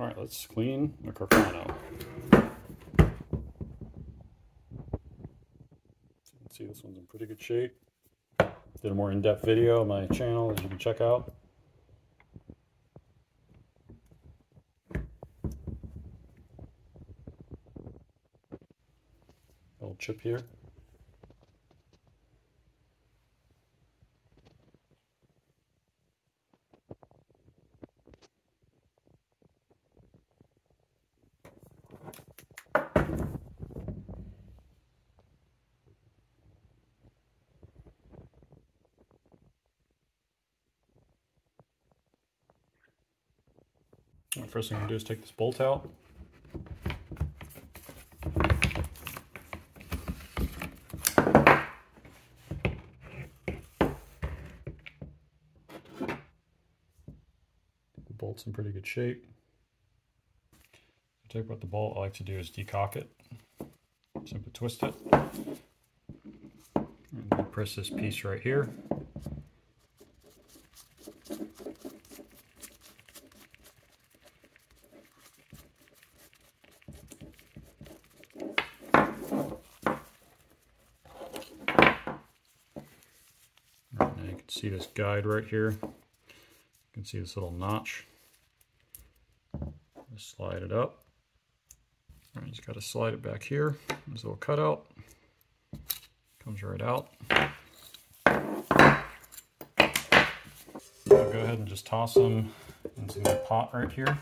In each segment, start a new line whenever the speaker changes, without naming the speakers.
All right, let's clean the can see this one's in pretty good shape. Did a more in-depth video on my channel as you can check out. Little chip here. First thing I'm gonna do is take this bolt out. The bolt's in pretty good shape. Take what the bolt I like to do is decock it. Simply twist it. And press this piece right here. See this guide right here. You can see this little notch. Just slide it up. Right, just got to slide it back here. A little cutout. Comes right out. I'll go ahead and just toss them into my pot right here.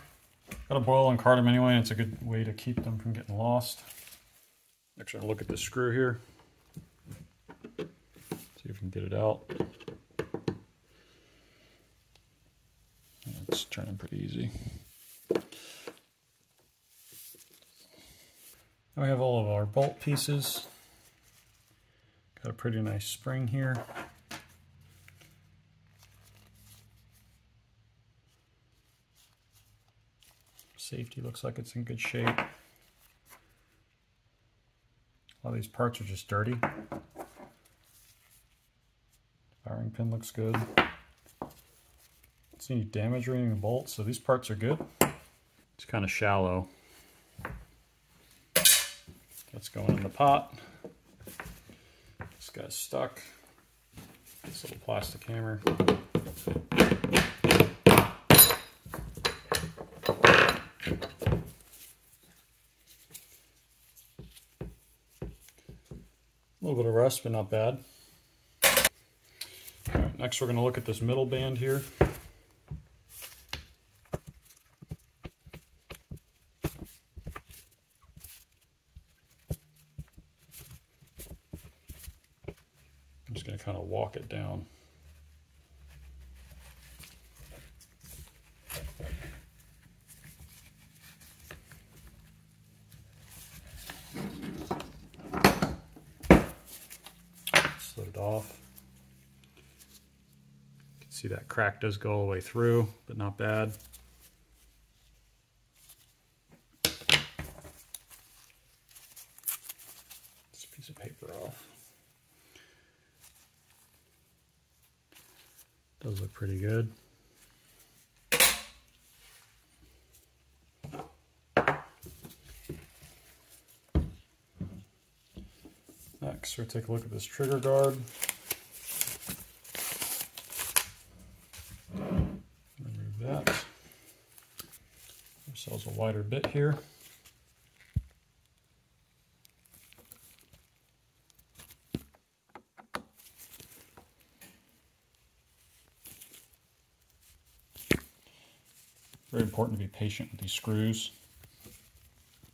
Gotta boil and card them anyway. It's a good way to keep them from getting lost. Gonna look at this screw here. See if we can get it out. It's turning pretty easy. Now we have all of our bolt pieces. Got a pretty nice spring here. Safety looks like it's in good shape. All these parts are just dirty. Firing pin looks good see any damage or anything in the bolts, so these parts are good. It's kind of shallow. That's going in the pot. This guy's stuck. This little plastic hammer. A little bit of rust, but not bad. next we're going to look at this middle band here. Walk it down. Slid it off. You can see that crack does go all the way through, but not bad. piece of paper off. Does look pretty good. Next, we'll take a look at this trigger guard. Remove that. Ourselves a wider bit here. Very important to be patient with these screws,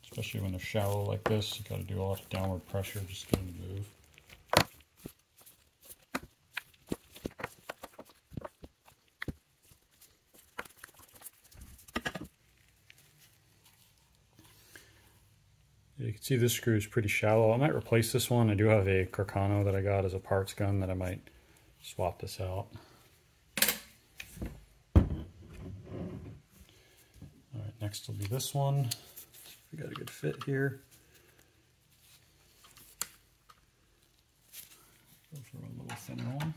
especially when they're shallow like this. You got to do a lot of downward pressure just to move. You can see this screw is pretty shallow. I might replace this one. I do have a Carcano that I got as a parts gun that I might swap this out. All right, next will be this one. We got a good fit here. Go for a little thinner one.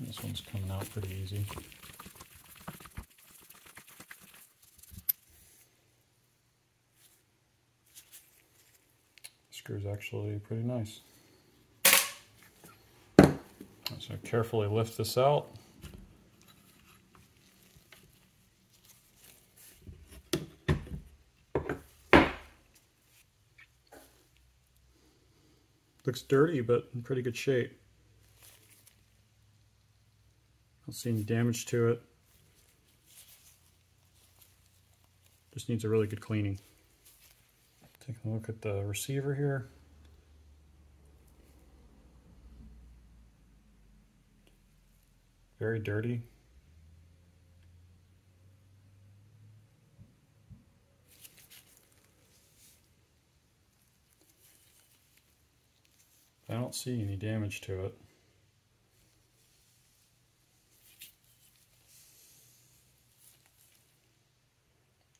This one's coming out pretty easy. Screw's actually pretty nice. So carefully lift this out. Looks dirty, but in pretty good shape. Don't see any damage to it. Just needs a really good cleaning. Take a look at the receiver here. Very dirty. I don't see any damage to it.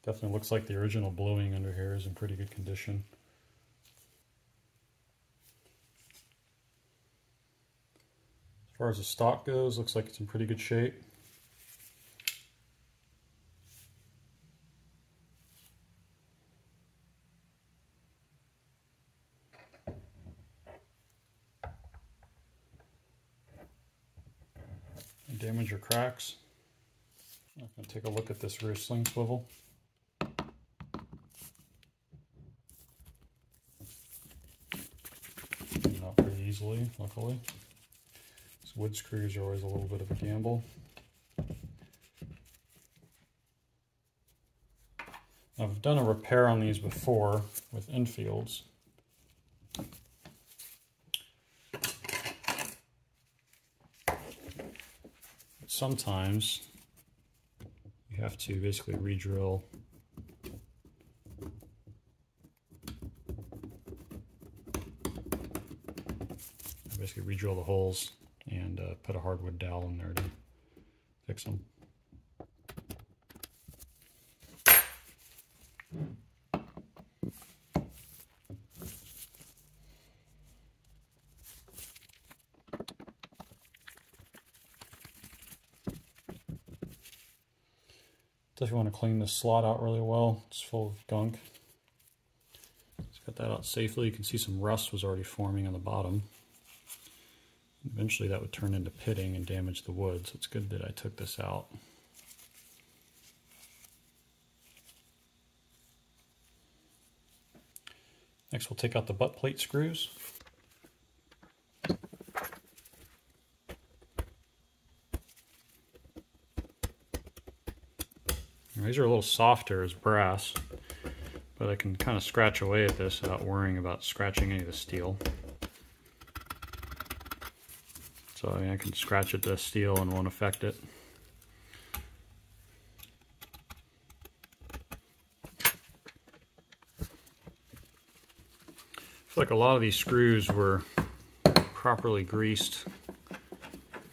Definitely looks like the original bluing under here is in pretty good condition. As far as the stock goes, looks like it's in pretty good shape. damage or cracks. I'm going to take a look at this rear sling swivel. Not pretty easily, luckily. Wood screws are always a little bit of a gamble. I've done a repair on these before with Enfields. sometimes you have to basically re-drill basically re-drill the holes and uh, put a hardwood dowel in there to fix them. Definitely want to clean this slot out really well. It's full of gunk. Let's get that out safely. You can see some rust was already forming on the bottom. Eventually that would turn into pitting and damage the wood, so it's good that I took this out. Next we'll take out the butt plate screws. These are a little softer as brass, but I can kind of scratch away at this without worrying about scratching any of the steel. I, can scratch it the steel and won't affect it. I feel like a lot of these screws were properly greased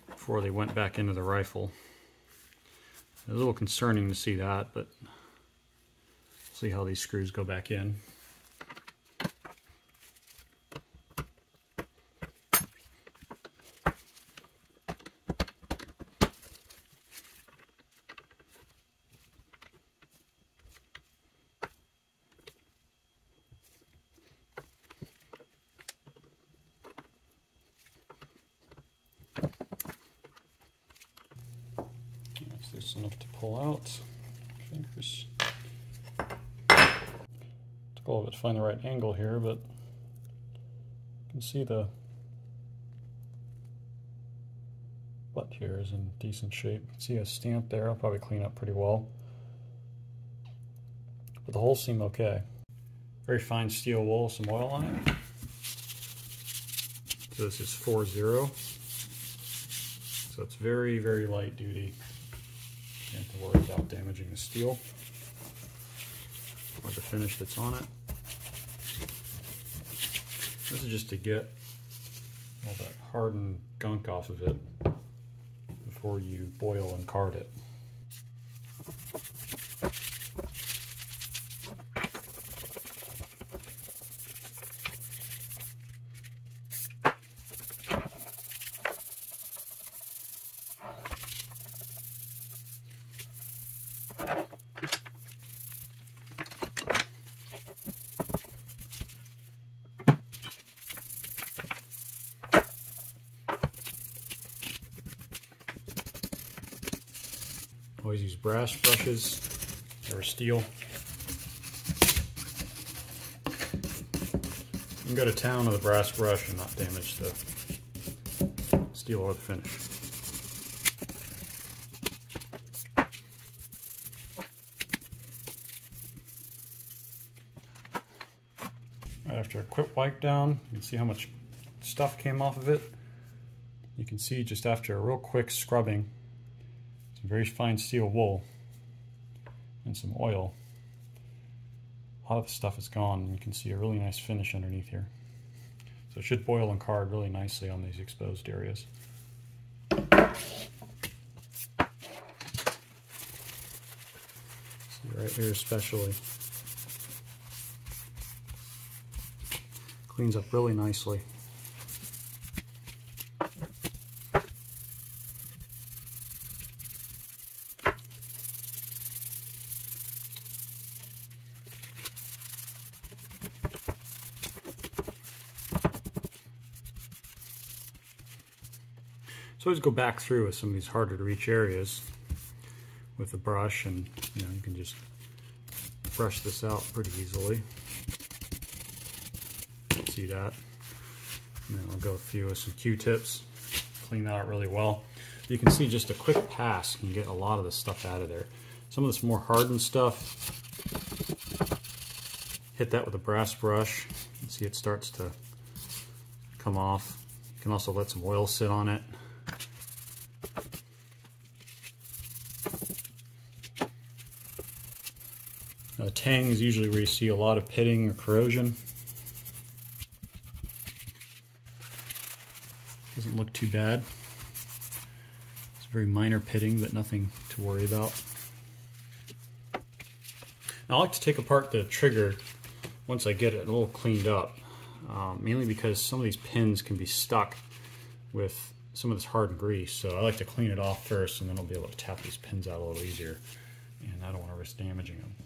before they went back into the rifle. A little concerning to see that, but see how these screws go back in. loose enough to pull out. Fingers. Took a little angle here, but you can see the butt here is in decent shape. see a stamp there, I'll probably clean up pretty well. But the holes seem okay. Very fine steel wool, some oil on it. So this is 4-0. So it's very, very light duty. You have to worry about damaging the steel or the finish that's on it. This is just to get all that hardened gunk off of it before you boil and card it. always use brass brushes or steel. You can go to town with a brass brush and not damage the steel or the finish. After a quick wipe down, you can see how much stuff came off of it. You can see just after a real quick scrubbing, some very fine steel wool and some oil. A lot of the stuff is gone. You can see a really nice finish underneath here. So it should boil and card really nicely on these exposed areas. See right here especially. Cleans up really nicely. So always go back through with some of these harder to reach areas with a brush and you know you can just brush this out pretty easily. See that? And then I'll go through with some Q-tips, clean that out really well. You can see just a quick pass can get a lot of the stuff out of there. Some of this more hardened stuff, hit that with a brass brush. See it starts to come off. You can also let some oil sit on it. Tang is usually where you see a lot of pitting or corrosion. Doesn't look too bad. It's very minor pitting, but nothing to worry about. I like to take apart the trigger once I get it a little cleaned up, um, mainly because some of these pins can be stuck with some of this hardened grease. So I like to clean it off first and then I'll be able to tap these pins out a little easier. And I don't want to risk damaging them.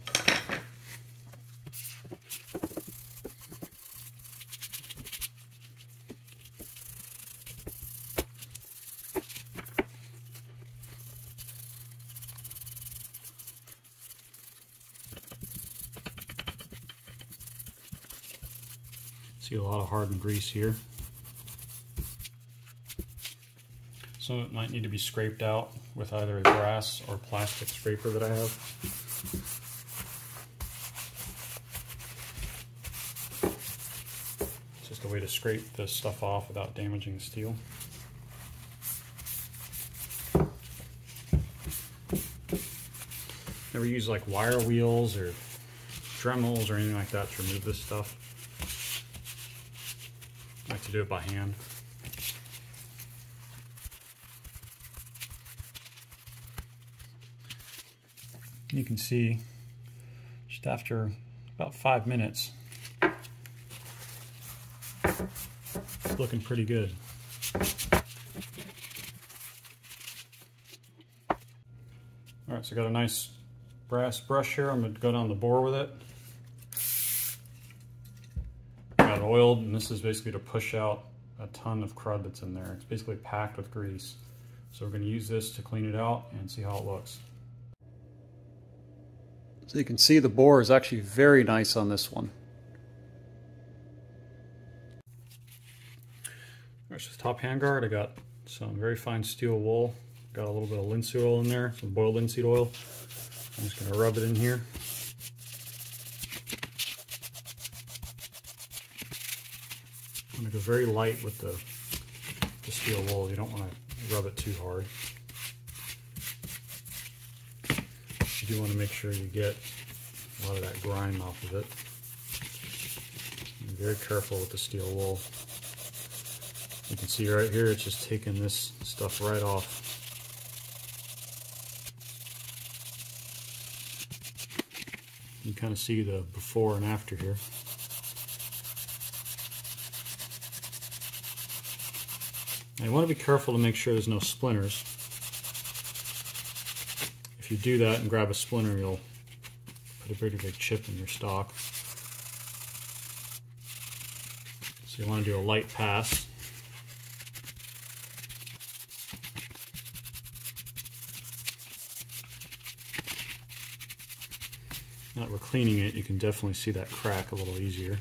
See a lot of hardened grease here. Some of it might need to be scraped out with either a brass or plastic scraper that I have. It's just a way to scrape this stuff off without damaging the steel. Never use like wire wheels or Dremels or anything like that to remove this stuff. Do it by hand. You can see just after about five minutes, it's looking pretty good. All right, so I got a nice brass brush here. I'm gonna go down the bore with it. Got it oiled, and this is basically to push out a ton of crud that's in there. It's basically packed with grease. So we're gonna use this to clean it out and see how it looks. So you can see the bore is actually very nice on this one. There's the top handguard. I got some very fine steel wool. Got a little bit of linseed oil in there, some boiled linseed oil. I'm just going to rub it in here. To go very light with the, the steel wool. You don't want to rub it too hard. You do want to make sure you get a lot of that grime off of it. Be very careful with the steel wool. You can see right here, it's just taking this stuff right off. You kind of see the before and after here. You want to be careful to make sure there's no splinters. If you do that and grab a splinter, you'll put a pretty big chip in your stock. So you want to do a light pass. Now that we're cleaning it, you can definitely see that crack a little easier.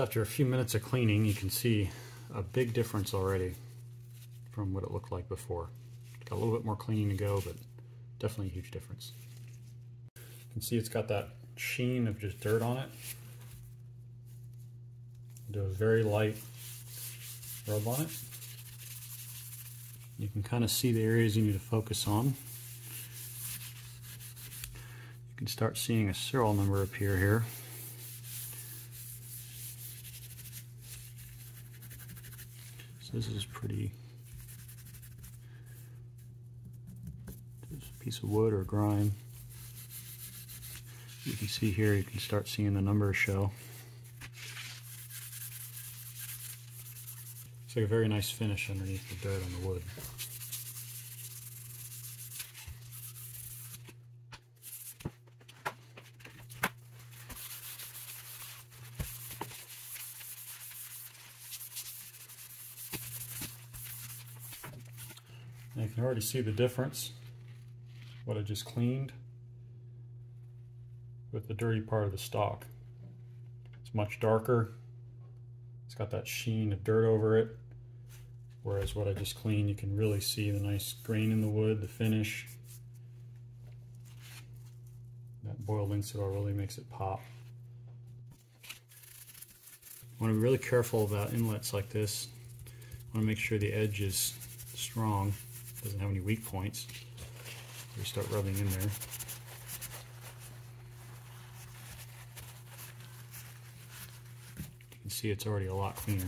After a few minutes of cleaning, you can see a big difference already from what it looked like before. Got a little bit more cleaning to go, but definitely a huge difference. You can see it's got that sheen of just dirt on it. Do a very light rub on it. You can kind of see the areas you need to focus on. You can start seeing a serial number appear here. So this is pretty piece of wood or grime. You can see here, you can start seeing the numbers show. It's like a very nice finish underneath the dirt on the wood. Already see the difference what I just cleaned with the dirty part of the stock. It's much darker. It's got that sheen of dirt over it. Whereas what I just cleaned, you can really see the nice grain in the wood, the finish. That boiled linseed oil really makes it pop. I want to be really careful about inlets like this. I want to make sure the edge is strong, doesn't have any weak points we start rubbing in there. You can see it's already a lot cleaner.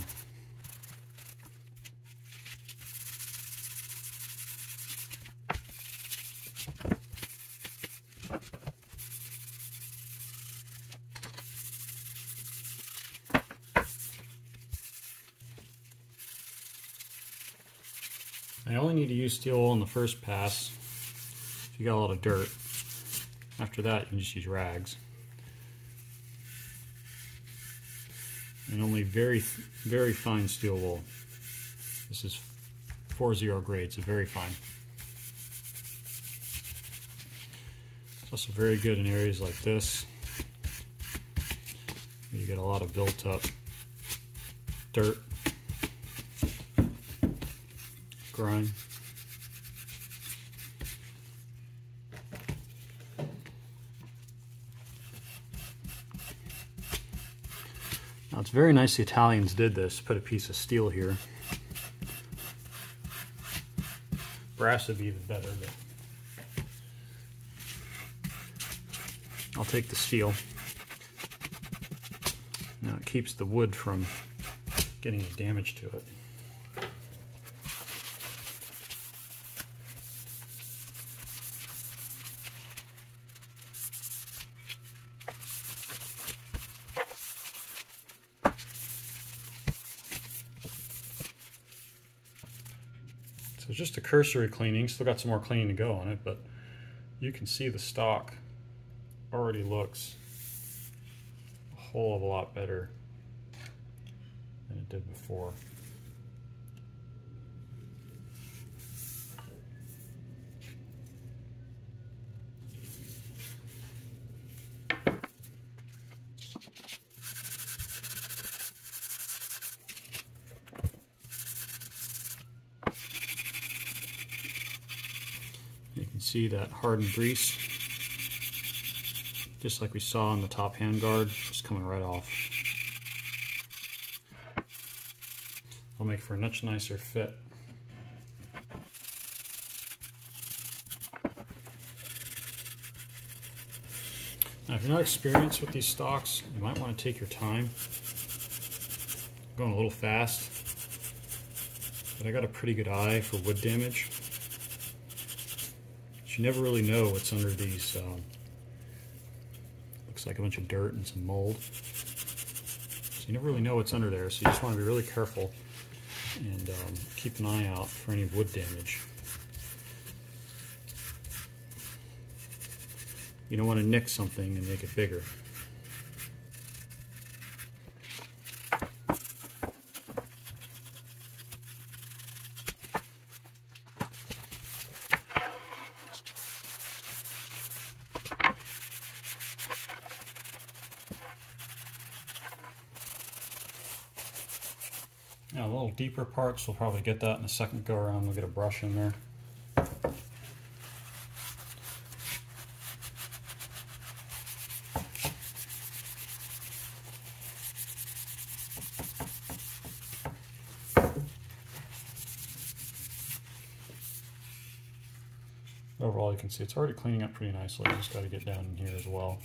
Steel wool in the first pass if you got a lot of dirt. After that, you can just use rags. And only very, very fine steel wool. This is 4-0 grade, so very fine. It's also very good in areas like this. You get a lot of built up dirt, grime. Very nice the Italians did this, put a piece of steel here. Brass would be even better, but I'll take the steel. Now it keeps the wood from getting damage to it. So just a cursory cleaning, still got some more cleaning to go on it, but you can see the stock already looks a whole of a lot better than it did before. See that hardened grease, just like we saw on the top handguard, just coming right off. Will make for a much nicer fit. Now, if you're not experienced with these stocks, you might want to take your time. I'm going a little fast, but I got a pretty good eye for wood damage you never really know what's under these. Um, looks like a bunch of dirt and some mold. So you never really know what's under there, so you just want to be really careful and um, keep an eye out for any wood damage. You don't want to nick something and make it bigger. Now, a deeper parts, we'll probably get that in the second go around. We'll get a brush in there. Overall, you can see it's already cleaning up pretty nicely. Just got to get down in here as well.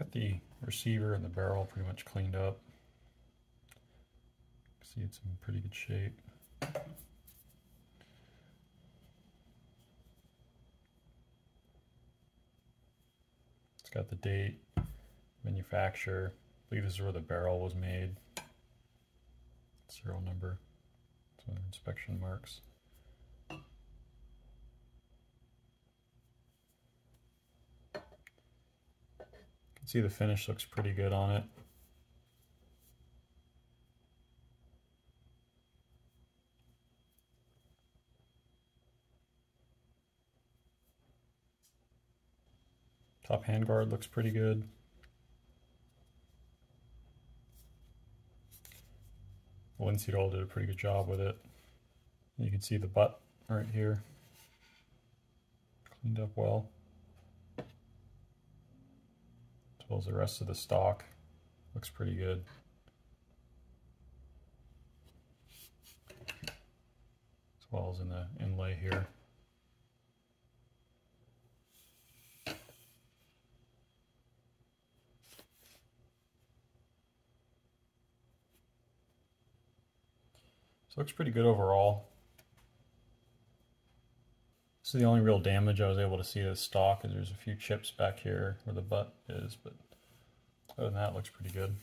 Got the receiver and the barrel pretty much cleaned up. See, it's in pretty good shape. It's got the date, manufacturer. I believe this is where the barrel was made. Serial number. Some inspection marks. See the finish looks pretty good on it. Top handguard looks pretty good. Linseed oil did a pretty good job with it. You can see the butt right here. Cleaned up well. Well as the rest of the stock. Looks pretty good. As well as in the inlay here. So looks pretty good overall. Is the only real damage I was able to see to the stock is there's a few chips back here where the butt is, but other than that, looks pretty good.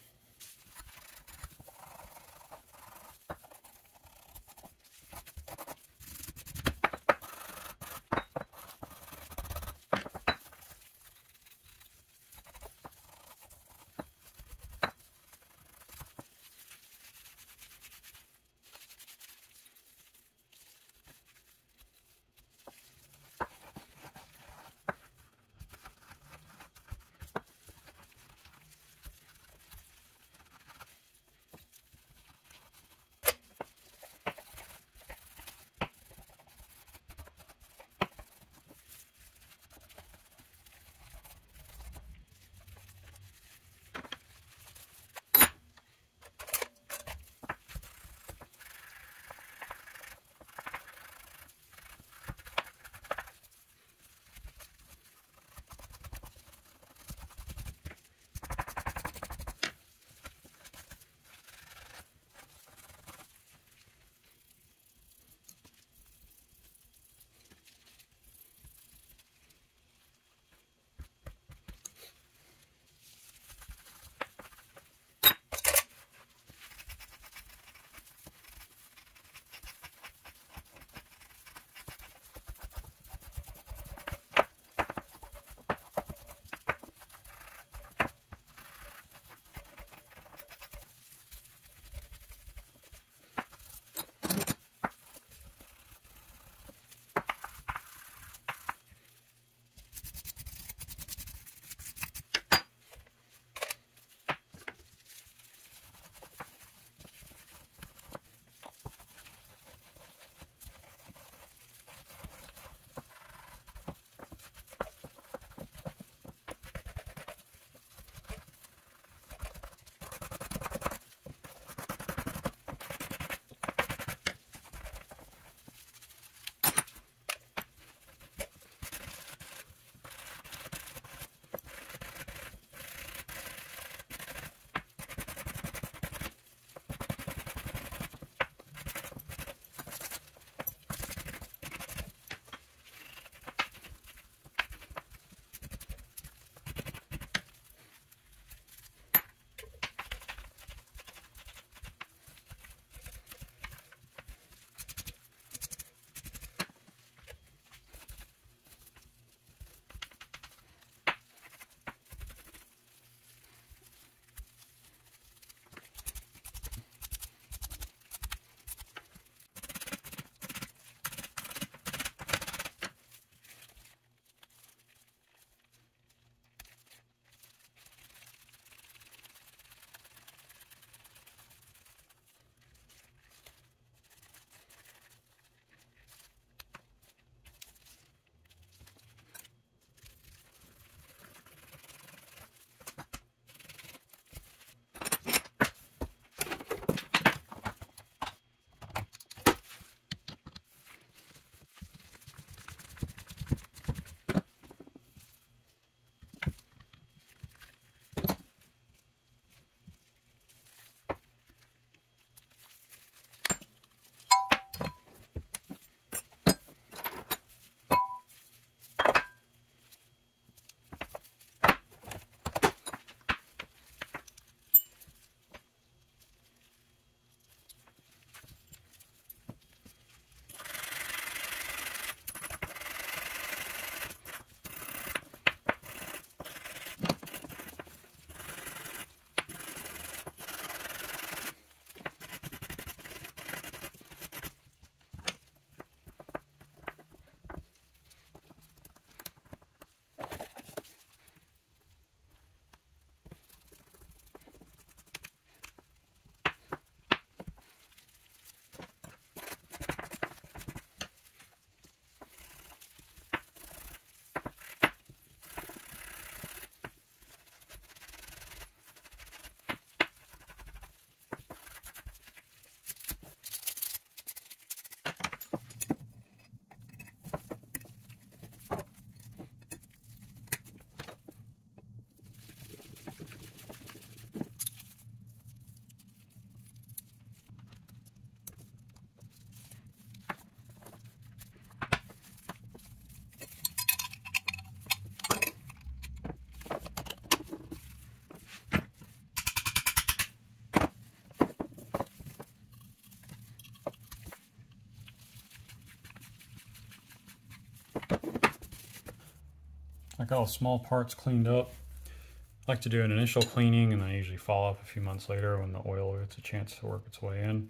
Got all small parts cleaned up. I like to do an initial cleaning and then I usually follow up a few months later when the oil gets a chance to work its way in.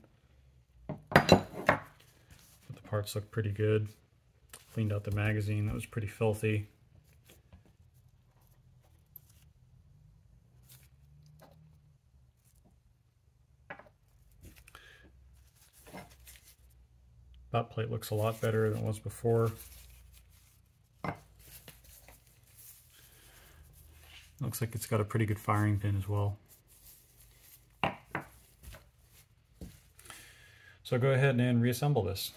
But the parts look pretty good. Cleaned out the magazine, that was pretty filthy. That plate looks a lot better than it was before. Looks like it's got a pretty good firing pin as well. So go ahead and reassemble this.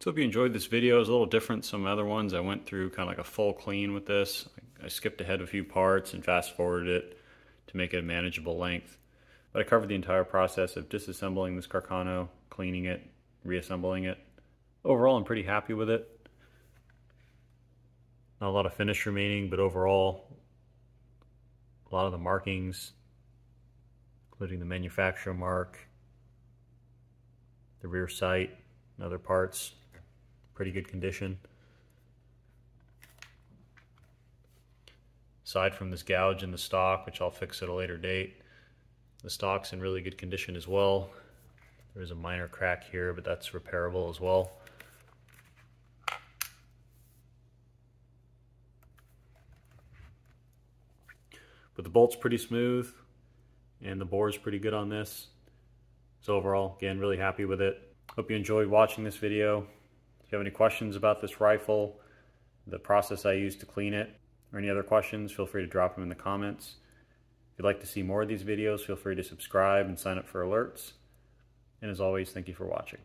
So hope you enjoyed this video. It's a little different some other ones. I went through kind of like a full clean with this. I skipped ahead a few parts and fast forwarded it to make it a manageable length. But I covered the entire process of disassembling this Carcano, cleaning it, reassembling it. Overall, I'm pretty happy with it. Not a lot of finish remaining, but overall, a lot of the markings, including the manufacturer mark, the rear sight, and other parts, pretty good condition. Aside from this gouge in the stock, which I'll fix at a later date, the stock's in really good condition as well. There's a minor crack here, but that's repairable as well. But the bolt's pretty smooth and the bore's pretty good on this. So overall, again, really happy with it. Hope you enjoyed watching this video. If you have any questions about this rifle, the process I used to clean it, or any other questions, feel free to drop them in the comments. If you'd like to see more of these videos, feel free to subscribe and sign up for alerts. And as always, thank you for watching.